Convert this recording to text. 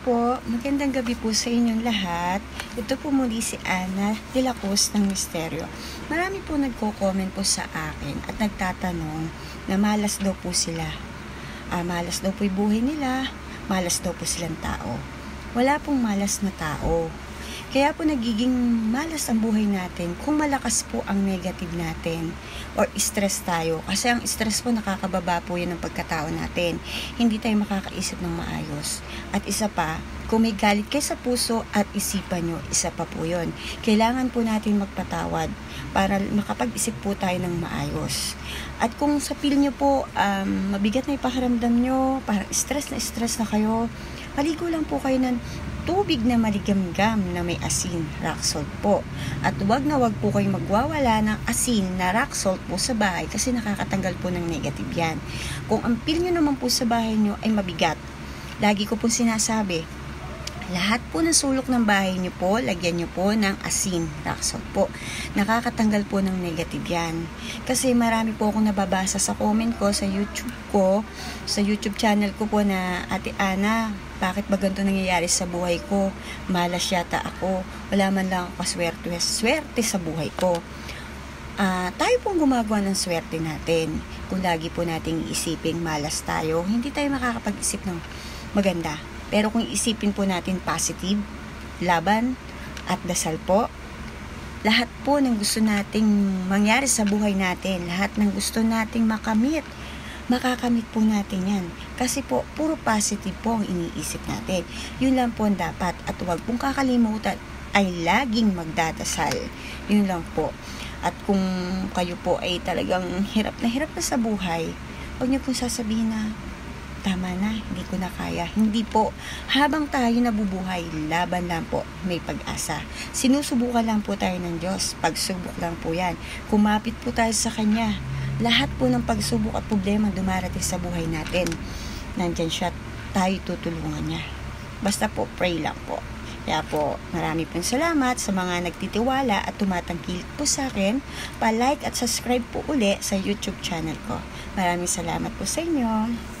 po, magandang gabi po sa inyong lahat. Ito po muli si Ana de la Cruz ng Misteryo. Marami po nagko-comment po sa akin at nagtatanong na malas daw po sila. Ah, malas daw po yung buhay nila, malas daw po silang tao. Wala pong malas na tao. Kaya po nagiging malas ang buhay natin kung malakas po ang negative natin or stress tayo. Kasi ang stress po nakakababa po yan ng pagkatao natin. Hindi tayo makakaisip ng maayos. At isa pa, kung may galit kayo sa puso at isipan nyo, isa pa po yun. Kailangan po natin magpatawad para makapag-isip po tayo ng maayos. At kung sa feel nyo po, um, mabigat na ipakiramdam nyo, parang stress na stress na kayo, maligo lang po kayo ng tubig na maligamgam na may asin, rock salt po. At wag na wag po kayong magwawala ng asin na rock salt po sa bahay kasi nakakatanggal po ng negative yan. Kung ang pil nyo naman po sa bahay nyo ay mabigat, lagi ko po sinasabi, lahat po ng sulok ng bahay nyo po, lagyan nyo po ng asin, rock salt po. Nakakatanggal po ng negative yan. Kasi marami po akong nababasa sa comment ko, sa YouTube ko, sa YouTube channel ko po na Ate Ana, bakit ba ganito nangyayari sa buhay ko? Malas yata ako. Wala man lang ako swerte, swerte sa buhay ko. Uh, tayo pong gumagawa ng swerte natin. Kung lagi po nating isiping malas tayo, hindi tayo makakapag-isip ng maganda pero kung isipin po natin positive, laban, at dasal po, lahat po ng gusto nating mangyari sa buhay natin, lahat ng gusto nating makamit, makakamit po natin yan. Kasi po, puro positive po ang iniisip natin. Yun lang po ang dapat. At huwag pong kakalimutan ay laging magdadasal. Yun lang po. At kung kayo po ay talagang hirap na hirap na sa buhay, huwag niyo pong sasabihin na, tama na, hindi ko na kaya. Hindi po, habang tayo nabubuhay, laban lang po, may pag-asa. Sinusubukan lang po tayo ng Diyos, pagsubok lang po yan. Kumapit po tayo sa Kanya. Lahat po ng pagsubok at problema dumarating sa buhay natin. Nandyan siya, tayo tutulungan niya. Basta po, pray lang po. Kaya po, marami pong salamat sa mga nagtitiwala at tumatangkilik po sa akin. Pa-like at subscribe po uli sa YouTube channel ko. Maraming salamat po sa inyo.